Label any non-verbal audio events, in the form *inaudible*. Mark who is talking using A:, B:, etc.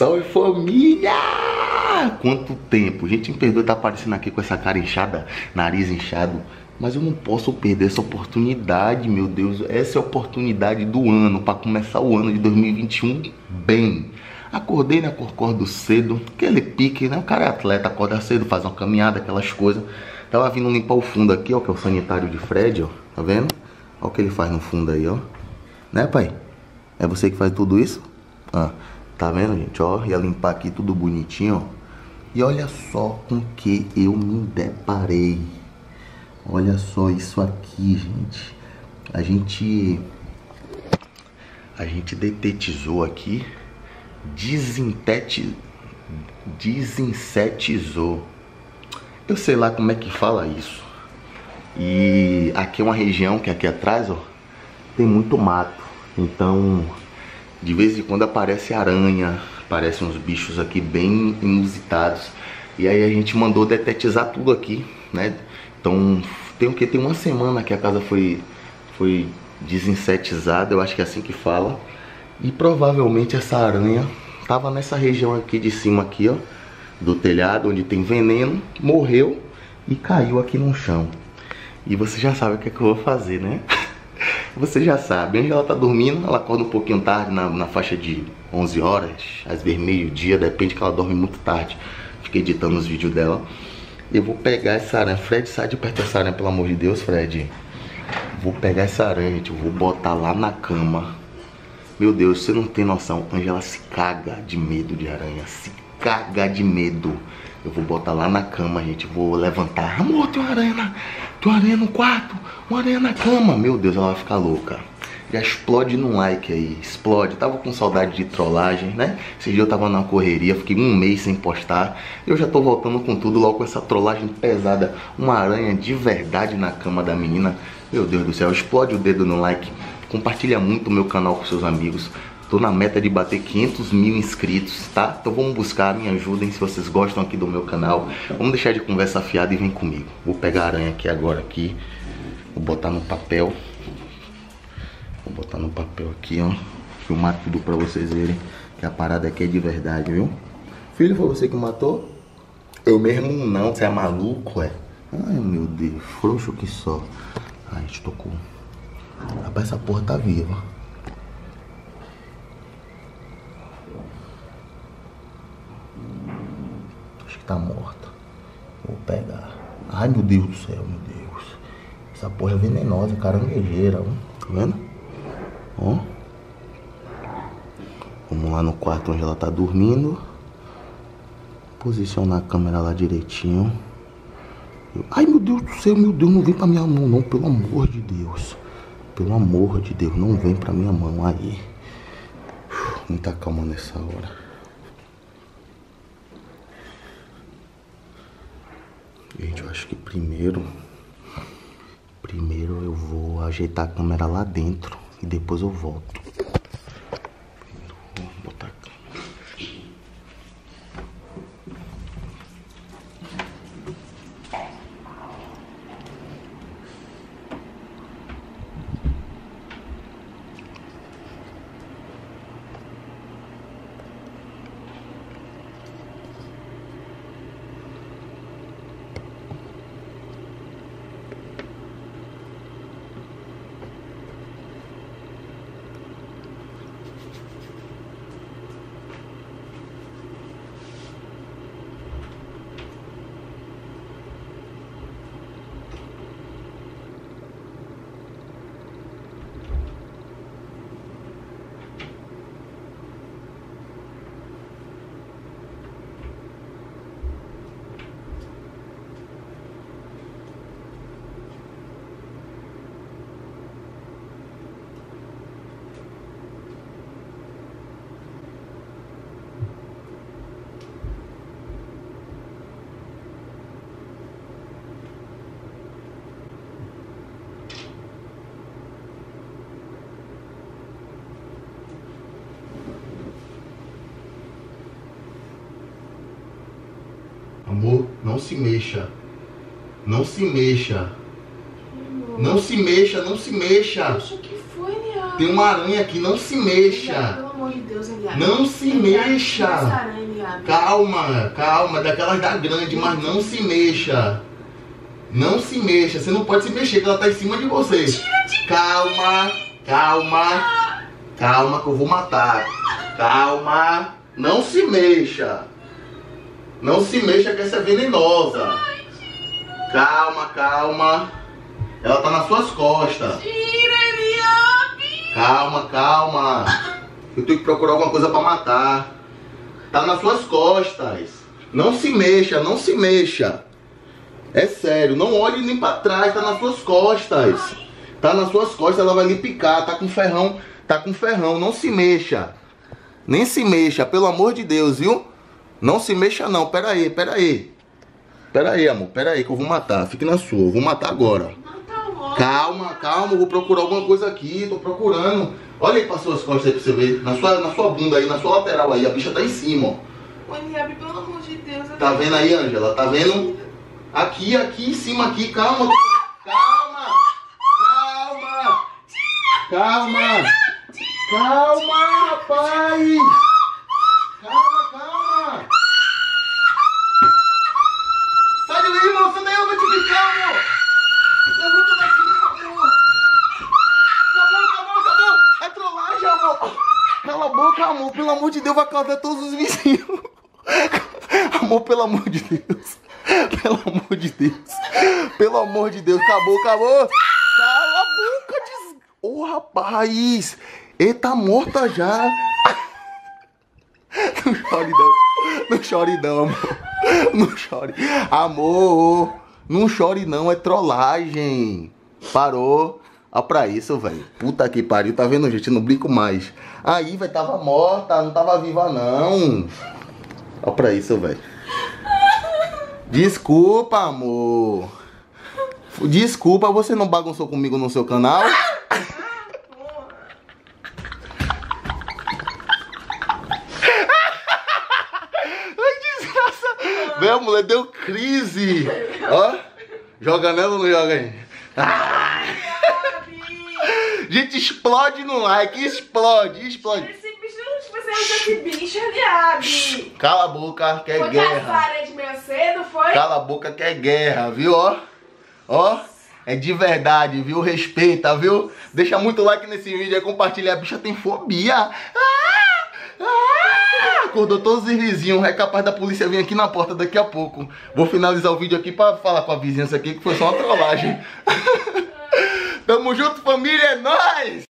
A: Salve família! Quanto tempo? Gente, me perdoa estar tá aparecendo aqui com essa cara inchada, nariz inchado. Mas eu não posso perder essa oportunidade, meu Deus. Essa é a oportunidade do ano, para começar o ano de 2021 bem. Acordei, né? Acordo cedo, aquele pique, né? O cara é atleta, acorda cedo, faz uma caminhada, aquelas coisas. Tava vindo limpar o fundo aqui, ó, que é o sanitário de Fred, ó. Tá vendo? Olha o que ele faz no fundo aí, ó. Né, pai? É você que faz tudo isso? Ah, tá vendo, gente? Ó, ia limpar aqui tudo bonitinho, ó. E olha só com que eu me deparei. Olha só isso aqui, gente. A gente... A gente detetizou aqui. Desintete... Desinsetizou. Eu sei lá como é que fala isso. E aqui é uma região que aqui atrás, ó, tem muito mato. Então, de vez em quando aparece aranha, aparecem uns bichos aqui bem inusitados. E aí a gente mandou detetizar tudo aqui, né? Então, tem o que? Tem uma semana que a casa foi, foi desinsetizada, eu acho que é assim que fala. E provavelmente essa aranha tava nessa região aqui de cima aqui, ó, do telhado, onde tem veneno, morreu e caiu aqui no chão. E você já sabe o que, é que eu vou fazer, né? *laughs* Você já sabe, onde ela tá dormindo, ela acorda um pouquinho tarde, na, na faixa de 11 horas, às vezes meio-dia, depende que ela dorme muito tarde. Fiquei editando os vídeos dela. Eu vou pegar essa aranha. Fred, sai de perto dessa aranha, pelo amor de Deus, Fred. Vou pegar essa aranha, gente, vou botar lá na cama. Meu Deus, você não tem noção. Angela se caga de medo de aranha. Se caga de medo. Eu vou botar lá na cama, gente. Vou levantar. Amor, tem uma aranha, na... tem uma aranha no quarto. Uma aranha na cama. Meu Deus, ela vai ficar louca. Já explode no like aí. Explode. tava com saudade de trollagem, né? Esse dia eu tava na correria. Fiquei um mês sem postar. Eu já tô voltando com tudo logo com essa trollagem pesada. Uma aranha de verdade na cama da menina. Meu Deus do céu. Explode o dedo no like. Compartilha muito o meu canal com seus amigos. Tô na meta de bater 500 mil inscritos, tá? Então vamos buscar, me ajudem se vocês gostam aqui do meu canal. Vamos deixar de conversa fiada e vem comigo. Vou pegar a aranha aqui agora aqui. Vou botar no papel. Vou botar no papel aqui, ó. Filmar tudo pra vocês verem que a parada aqui é de verdade, viu? Filho, foi você que matou? Eu mesmo não, você é maluco, é? Ai, meu Deus, frouxo que só. Ai, a gente tocou. Rapaz, essa porra tá viva. tá morta. Vou pegar. Ai, meu Deus do céu, meu Deus. Essa porra é venenosa, caranguejeira, ó. Tá vendo? Ó. Vamos lá no quarto onde ela tá dormindo. Posicionar a câmera lá direitinho. Ai, meu Deus do céu, meu Deus, não vem pra minha mão, não. Pelo amor de Deus. Pelo amor de Deus, não vem pra minha mão aí. Muita calma nessa hora. Gente, eu acho que primeiro... Primeiro eu vou ajeitar a câmera lá dentro e depois eu volto. Amor, não se mexa. Não se mexa. Não se mexa, não se mexa.
B: Poxa, que foi, Niago?
A: Tem uma aranha aqui, não se mexa.
B: Pelo amor de Deus, Eliabe.
A: Não se
B: Eliabe,
A: mexa.
B: aranha.
A: Calma, calma, daquelas da grande, mas não se mexa. Não se mexa, você não pode se mexer, que ela tá em cima de você. Calma, calma, calma que eu vou matar. Calma, não se mexa. Não se mexa que essa é venenosa. Calma, calma. Ela tá nas suas costas.
B: Tira.
A: Calma, calma. Eu tenho que procurar alguma coisa pra matar. Tá nas suas costas. Não se mexa, não se mexa. É sério, não olhe nem pra trás, tá nas suas costas. Tá nas suas costas, ela vai lhe picar, tá com ferrão, tá com ferrão, não se mexa. Nem se mexa, pelo amor de Deus, viu? Não se mexa não, pera aí, pera aí. Pera aí, amor, pera aí que eu vou matar, fique na sua, eu vou matar agora. Calma, calma, eu vou procurar alguma coisa aqui, tô procurando. Olha aí para suas costas aí pra você ver. Na sua, na sua bunda aí, na sua lateral aí, a bicha tá em cima, ó.
B: Ô, Eliabe, pelo amor de Deus.
A: Tá vendo aí, Ângela? Tá vendo? Aqui, aqui em cima, aqui, calma. Calma! Calma! Calma! Calma, rapaz! Amor! De Deus, vai acordar todos os vizinhos! *laughs* Amor, pelo amor de Deus! Pelo amor de Deus! Pelo amor de Deus! Acabou, acabou! Cala a boca, des... Ô, rapaz! Ele tá morta já! *laughs* Não chore não! Não chore não, amor! Não chore! Amor! Não chore não, é trollagem! Parou! Olha pra isso, velho. Puta que pariu, tá vendo, gente? Eu não brinco mais. Aí, velho, tava morta, não tava viva, não. Olha pra isso, velho. Desculpa, amor. Desculpa, você não bagunçou comigo no seu canal? Desgraça. A mulher deu crise. Ó, joga nela ou não joga aí? Ah. Gente, explode no like, explode, explode.
B: Esse bicho, onde você usa esse bicho, Eliabe?
A: Cala a boca, quer
B: Foi
A: É guerra.
B: de meio cedo, foi?
A: Cala a boca que é guerra, viu? Ó, ó, é de verdade, viu? Respeita, viu? Deixa muito like nesse vídeo aí, compartilha. A bicha tem fobia. Ah, ah, acordou todos os vizinhos. É capaz da polícia vir aqui na porta daqui a pouco. Vou finalizar o vídeo aqui pra falar com a vizinhança aqui que foi só uma trollagem. *laughs* Tamo junto, família, é nóis!